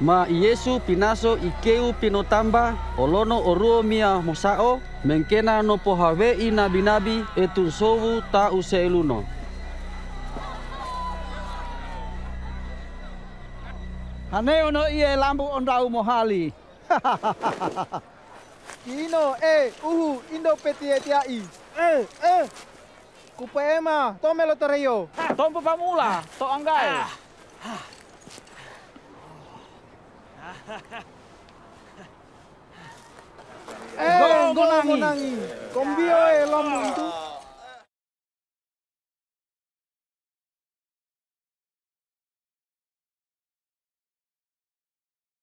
Ma Yesu pinaso ikeu pinotamba olono oruo mia mosao mengkena no pohawe i nabi-nabi etun sowu ta useiluno. Hane ono ie lambu ondau mohali. Kino e uhu indo peti etiai. Eh eh. Kupaema tomelo toreyo. Tompo pamula, to anggai. Eh, Gonangi. Gonangi. Con Vio e la montura.